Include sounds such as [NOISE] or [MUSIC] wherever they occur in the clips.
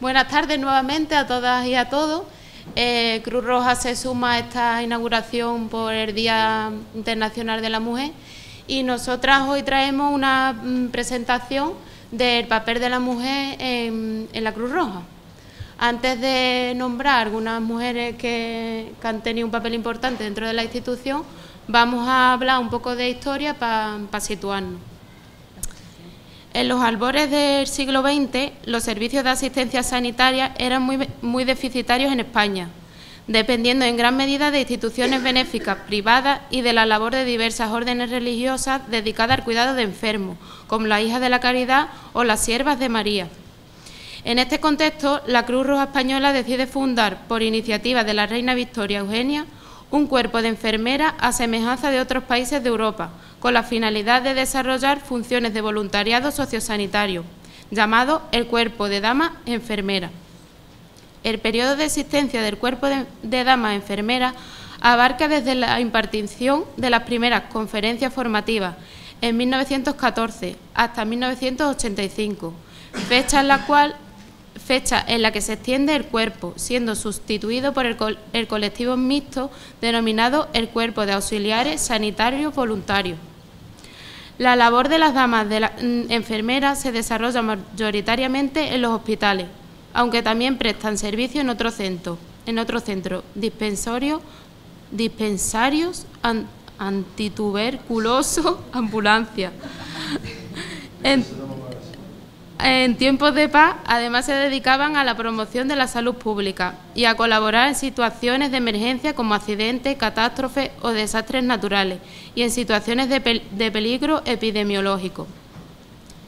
Buenas tardes nuevamente a todas y a todos. Eh, Cruz Roja se suma a esta inauguración por el Día Internacional de la Mujer y nosotras hoy traemos una mm, presentación del papel de la mujer en, la Cruz Roja. Antes de nombrar algunas mujeres que, han tenido un papel importante dentro de la institución, vamos a hablar un poco de historia para situarnos. En los albores del siglo XX, los servicios de asistencia sanitaria eran muy, deficitarios en España, dependiendo en gran medida de instituciones benéficas privadas y de la labor de diversas órdenes religiosas dedicadas al cuidado de enfermos, como la Hija de la Caridad o las Siervas de María. En este contexto, la Cruz Roja Española decide fundar, por iniciativa de la reina Victoria Eugenia, un cuerpo de enfermeras a semejanza de otros países de Europa, con la finalidad de desarrollar funciones de voluntariado sociosanitario, llamado el Cuerpo de Dama Enfermera. El periodo de existencia del Cuerpo de, Dama Enfermera abarca desde la impartición de las primeras conferencias formativas en 1914 hasta 1985, fecha en la cual fecha en la que se extiende el cuerpo, siendo sustituido por el, el colectivo mixto denominado el Cuerpo de Auxiliares Sanitarios Voluntarios. La labor de las damas de la, mm, enfermeras se desarrolla mayoritariamente en los hospitales, aunque también prestan servicio en otros centros, en otro centro, dispensarios, dispensarios antituberculoso, [LAUGHS] ambulancia. En tiempos de paz, además se dedicaban a la promoción de la salud pública y a colaborar en situaciones de emergencia como accidentes, catástrofes o desastres naturales y en situaciones de, peligro epidemiológico.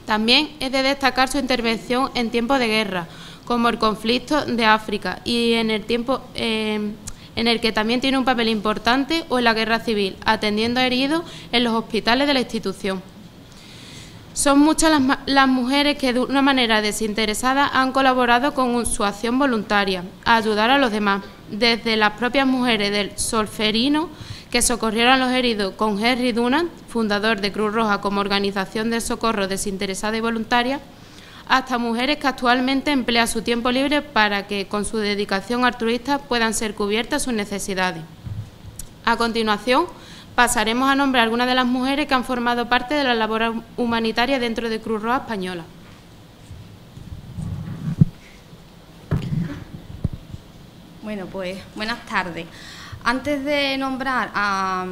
También es de destacar su intervención en tiempos de guerra, como el conflicto de África y en el tiempo eh, en el que también tiene un papel importante o en la guerra civil, atendiendo a heridos en los hospitales de la institución. Son muchas las, mujeres que de una manera desinteresada han colaborado con su acción voluntaria a ayudar a los demás, desde las propias mujeres del Solferino que socorrieron a los heridos con Henry Dunant, fundador de Cruz Roja como organización de socorro desinteresada y voluntaria, hasta mujeres que actualmente emplean su tiempo libre para que con su dedicación altruista puedan ser cubiertas sus necesidades. A continuación, pasaremos a nombrar algunas de las mujeres que han formado parte de la labor humanitaria dentro de Cruz Roja Española. Bueno, pues buenas tardes. Antes de nombrar a,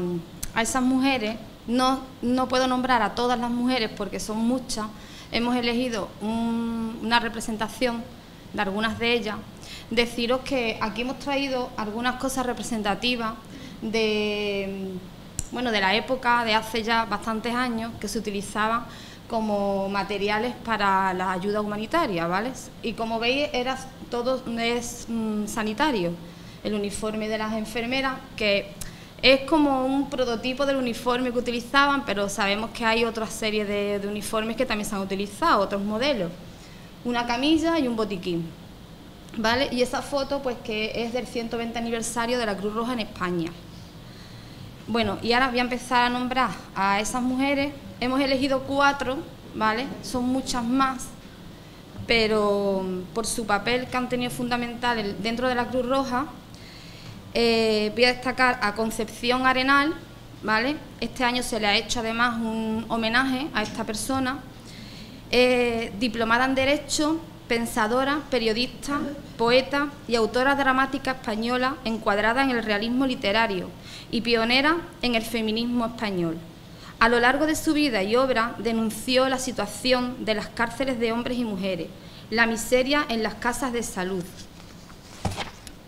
esas mujeres, no, no, puedo nombrar a todas las mujeres porque son muchas. Hemos elegido una representación de algunas de ellas. Deciros que aquí hemos traído algunas cosas representativas de bueno, de la época de hace ya bastantes años que se utilizaban como materiales para la ayuda humanitaria, ¿vale? Y como veis, era todo es mm, sanitario. El uniforme de las enfermeras, que es como un prototipo del uniforme que utilizaban, pero sabemos que hay otra serie de, de uniformes que también se han utilizado, otros modelos. Una camilla y un botiquín. ¿Vale? Y esa foto, pues que es del 120 aniversario de la Cruz Roja en España. Bueno, y ahora voy a empezar a nombrar a esas mujeres. Hemos elegido cuatro, ¿vale? Son muchas más, pero mm, por su papel que han tenido fundamental dentro de la Cruz Roja, eh, voy a destacar a Concepción Arenal, ¿vale? Este año se le ha hecho además un homenaje a esta persona. Eh, diplomada en Derecho, pensadora, periodista, poeta y autora dramática española encuadrada en el realismo literario y pionera en el feminismo español. A lo largo de su vida y obra denunció la situación de las cárceles de hombres y mujeres, la miseria en las casas de salud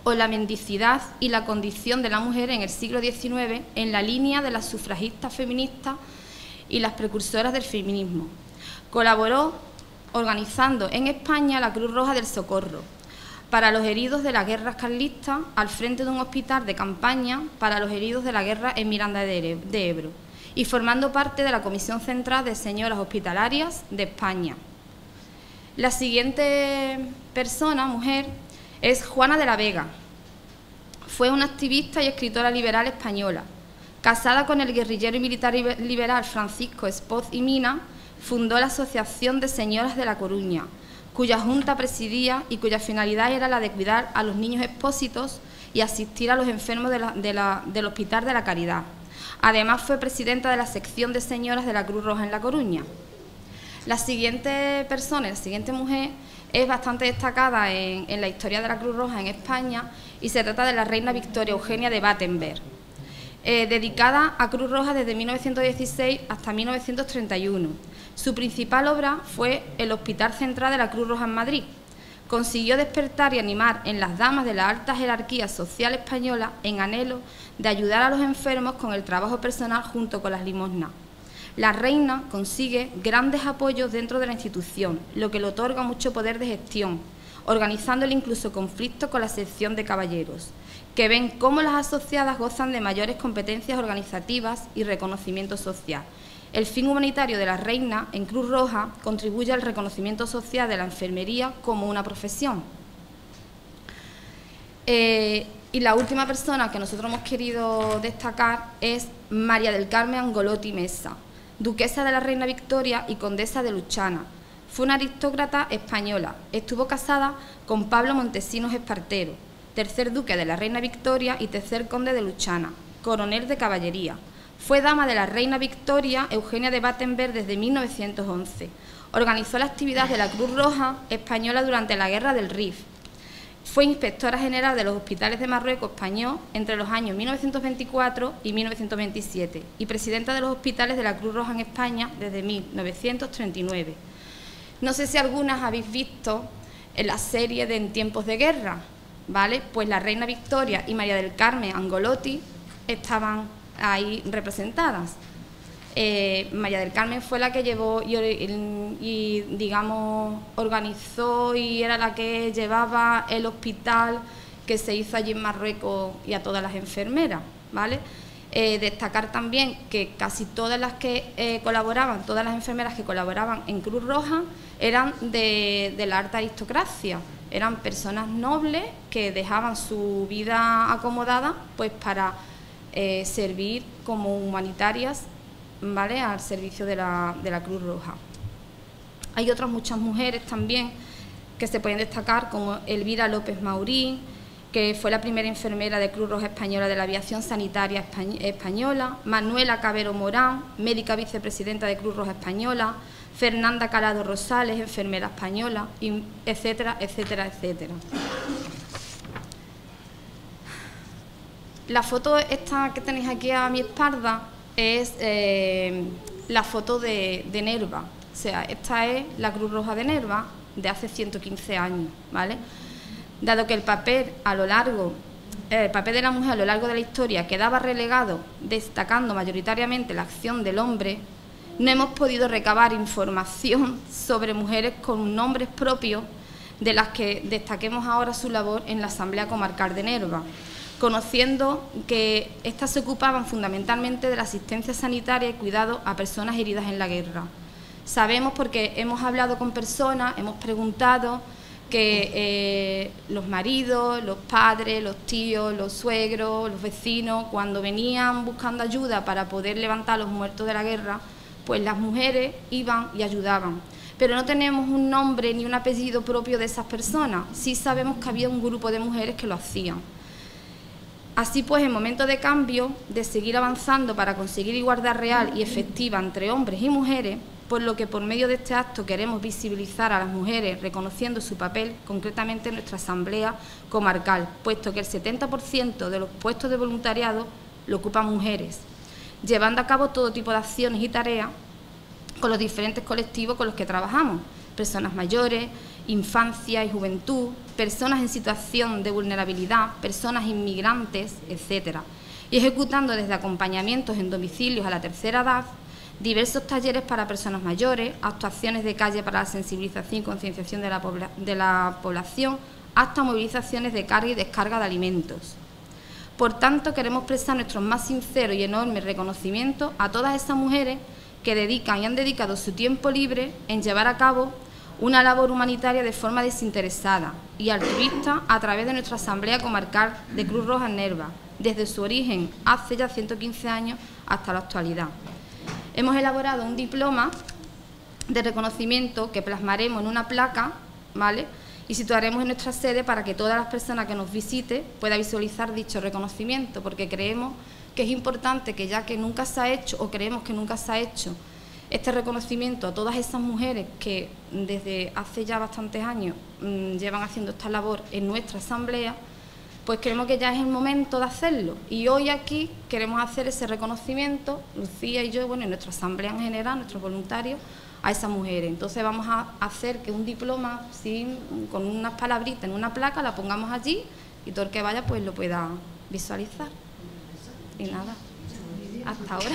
o la mendicidad y la condición de la mujer en el siglo XIX en la línea de las sufragistas feministas y las precursoras del feminismo. Colaboró organizando en España la Cruz Roja del Socorro, para los heridos de la guerra carlista al frente de un hospital de campaña para los heridos de la guerra en Miranda de Ebro y formando parte de la Comisión Central de Señoras Hospitalarias de España. La siguiente persona, mujer, es Juana de la Vega. Fue una activista y escritora liberal española. Casada con el guerrillero y militar liberal Francisco Espoz y Mina, fundó la Asociación de Señoras de La Coruña, cuya junta presidía y cuya finalidad era la de cuidar a los niños expósitos y asistir a los enfermos del Hospital de la Caridad. Además, fue presidenta de la sección de señoras de la Cruz Roja en La Coruña. La siguiente persona, la siguiente mujer, es bastante destacada en, la historia de la Cruz Roja en España y se trata de la reina Victoria Eugenia de Battenberg, eh, dedicada a Cruz Roja desde 1916 hasta 1931. Su principal obra fue el Hospital Central de la Cruz Roja en Madrid. Consiguió despertar y animar en las damas de la alta jerarquía social española en anhelo de ayudar a los enfermos con el trabajo personal junto con las limosnas. La reina consigue grandes apoyos dentro de la institución, lo que le otorga mucho poder de gestión, organizándole incluso conflictos con la sección de caballeros, que ven cómo las asociadas gozan de mayores competencias organizativas y reconocimiento social. El fin humanitario de la reina en Cruz Roja contribuye al reconocimiento social de la enfermería como una profesión. Eh, y la última persona que nosotros hemos querido destacar es María del Carmen Angolotti Mesa, duquesa de la Reina Victoria y condesa de Luchana. Fue una aristócrata española. Estuvo casada con Pablo Montesinos Espartero, tercer duque de la Reina Victoria y tercer conde de Luchana, coronel de caballería. Fue dama de la Reina Victoria Eugenia de Battenberg desde 1911. Organizó la actividad de la Cruz Roja española durante la Guerra del Rif fue inspectora general de los hospitales de Marruecos español entre los años 1924 y 1927 y presidenta de los hospitales de la Cruz Roja en España desde 1939. No sé si algunas habéis visto en la serie de En tiempos de guerra, ¿vale? Pues la reina Victoria y María del Carmen Angolotti estaban ahí representadas. Eh, María del Carmen fue la que llevó y, digamos, organizó y era la que llevaba el hospital que se hizo allí en Marruecos y a todas las enfermeras, ¿vale? Eh, destacar también que casi todas las que eh, colaboraban, todas las enfermeras que colaboraban en Cruz Roja eran de, de la alta aristocracia, eran personas nobles que dejaban su vida acomodada pues para servir como humanitarias ¿vale? al servicio de la, de la Cruz Roja. Hay otras muchas mujeres también que se pueden destacar, como Elvira López Maurín, que fue la primera enfermera de Cruz Roja Española de la Aviación Sanitaria Española, Manuela Cabero Morán, médica vicepresidenta de Cruz Roja Española, Fernanda Calado Rosales, enfermera española, etcétera, etcétera, etcétera. La foto esta que tenéis aquí a mi espalda es eh, la foto de, Nerva. O sea, esta es la Cruz Roja de Nerva de hace 115 años, ¿vale? Dado que largo, el papel de la mujer a lo largo de la historia quedaba relegado, destacando mayoritariamente la acción del hombre, no hemos podido recabar información sobre mujeres con nombres propios de las que destaquemos ahora su labor en la Asamblea Comarcal de Nerva conociendo que éstas se ocupaban fundamentalmente de la asistencia sanitaria y cuidado a personas heridas en la guerra. Sabemos porque hemos hablado con personas, hemos preguntado que eh, los maridos, los padres, los tíos, los suegros, los vecinos, cuando venían buscando ayuda para poder levantar a los muertos de la guerra, pues las mujeres iban y ayudaban. Pero no tenemos un nombre ni un apellido propio de esas personas. Sí sabemos que había un grupo de mujeres que lo hacían. Así pues, en momento de cambio, de seguir avanzando para conseguir igualdad real y efectiva entre hombres y mujeres, por lo que por medio de este acto queremos visibilizar a las mujeres reconociendo su papel concretamente en nuestra asamblea comarcal, puesto que el 70% de los puestos de voluntariado lo ocupan mujeres, llevando a cabo todo tipo de acciones y tareas con los diferentes colectivos con los que trabajamos, personas mayores, infancia y juventud, personas en situación de vulnerabilidad, personas inmigrantes, etc. Y ejecutando desde acompañamientos en domicilios a la tercera edad, diversos talleres para personas mayores, actuaciones de calle para la sensibilización y concienciación de la, población, hasta movilizaciones de carga y descarga de alimentos. Por tanto, queremos prestar nuestro más sincero y enorme reconocimiento a todas esas mujeres que dedican y han dedicado su tiempo libre en llevar a cabo una labor humanitaria de forma desinteresada y altruista a través de nuestra Asamblea Comarcal de Cruz Roja en Nerva, desde su origen hace ya 115 años hasta la actualidad. Hemos elaborado un diploma de reconocimiento que plasmaremos en una placa ¿vale? Y situaremos en nuestra sede para que todas las personas que nos visite pueda visualizar dicho reconocimiento, porque creemos que es importante que ya que nunca se ha hecho, o creemos que nunca se ha hecho, este reconocimiento a todas esas mujeres que desde hace ya bastantes años mm, llevan haciendo esta labor en nuestra asamblea, pues creemos que ya es el momento de hacerlo. Y hoy aquí queremos hacer ese reconocimiento, Lucía y yo, bueno, en nuestra asamblea en general, nuestros voluntarios, a esas mujeres. Entonces vamos a hacer que un diploma sin, con unas palabritas en una placa la pongamos allí y todo el que vaya pues lo pueda visualizar. Y nada, hasta ahora.